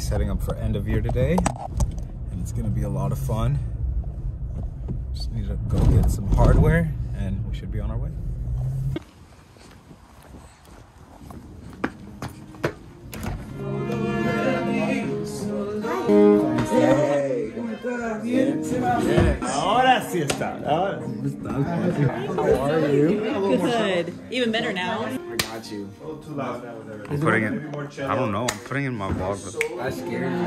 setting up for end of year today, and it's gonna be a lot of fun. Just need to go get some hardware, and we should be on our way. Ahora sí está. Ahora. How are you? Good. Even better now. I'm putting it. I don't know. I'm putting it in my vlog. But I scared you.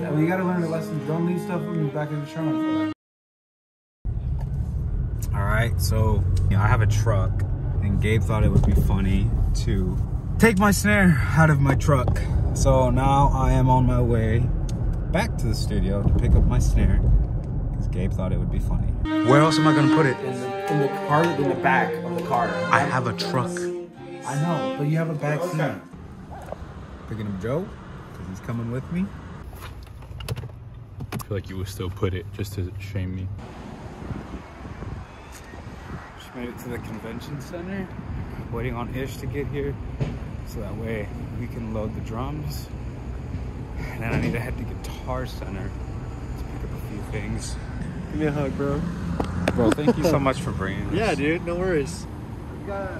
Yeah, well, you gotta learn the lesson. Don't leave stuff in the back of the trunk. All right, so I have a truck, and Gabe thought it would be funny to take my snare out of my truck. So now I am on my way back to the studio to pick up my snare because Gabe thought it would be funny. Where else am I gonna put it? In the, car, in the back of the car. I have a truck. I know, but you have a back seat. Picking up Joe because he's coming with me. I feel like you would still put it just to shame me. Just made it to the convention center. Waiting on Ish to get here so that way we can load the drums. And then I need to head to Guitar Center to pick up a few things. Give me a hug, bro. Bro, thank you so much for bringing this. Yeah, dude. No worries. We got,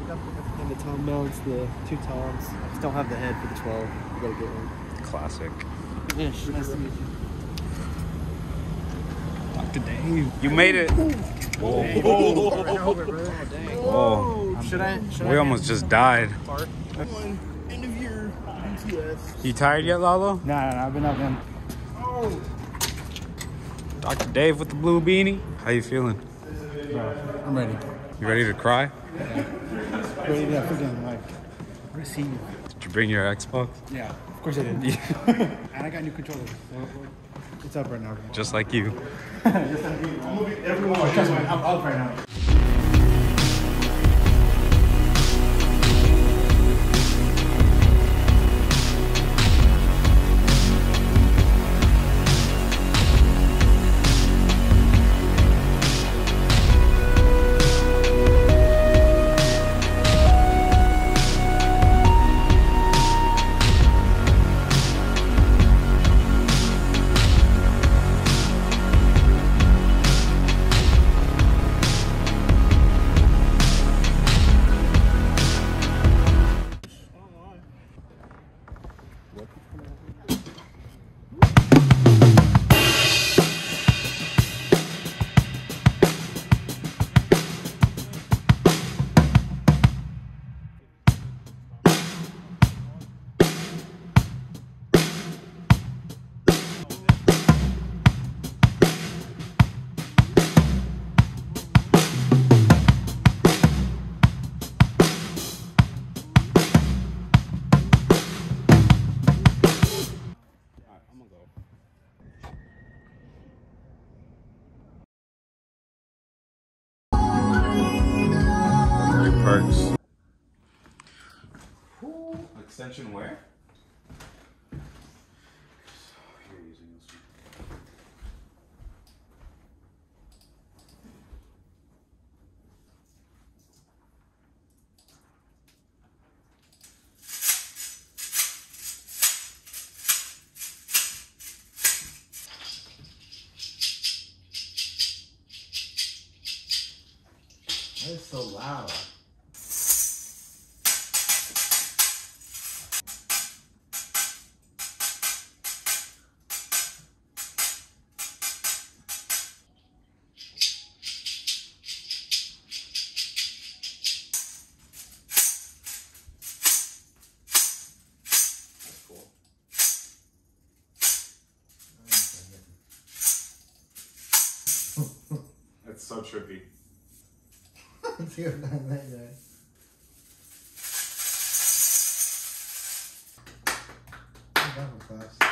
we got the, the tom mounts, the two toms. Just don't have the head for the 12. We gotta get one. Classic. Ish, nice to meet you. Dr. Dave, you made it. Whoa. Whoa. Should I? Should We almost just died. End of year BTS. You tired yet, Lalo? Nah, nah, I've been up in. Dr. Dave with the blue beanie. How you feeling? I'm ready. You ready to cry? Ready to freaking like receive. Did you bring your Xbox? Yeah, of course I did. and I got new controllers. It's up right now. Just like you. Just oh, Trust me, I'm up right now. What? Perks. Extension where? That is so loud. So trippy. Dude, that. That was fast.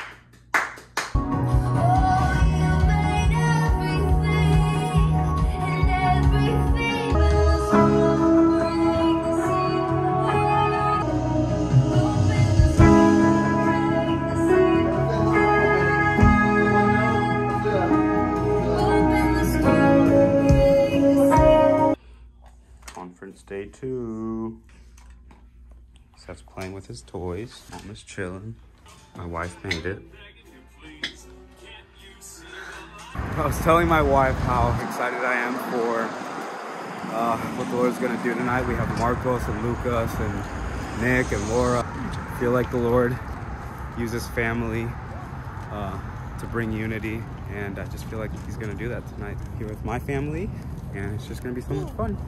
Day two. Playing with his toys. Mom is chilling. My wife made it. I was telling my wife how excited I am for uh, what the Lord's gonna do tonight. We have Marcos and Lucas and Nick and Laura. I feel like the Lord uses family uh, to bring unity, and I just feel like He's gonna do that tonight here with my family, and it's just gonna be so much fun.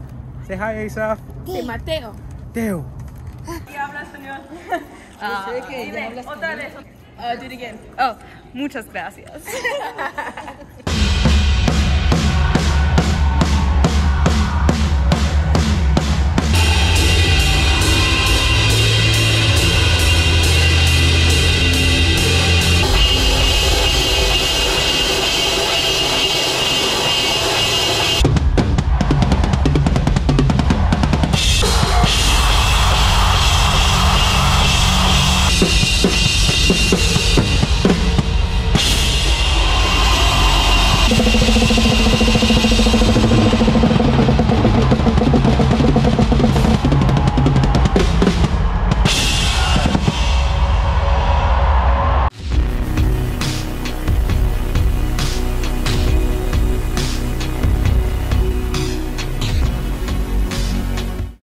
Say hi, Asaf. Sí, Mateo. Teo. Y habla español. Otra vez. do it again. Oh, muchas gracias.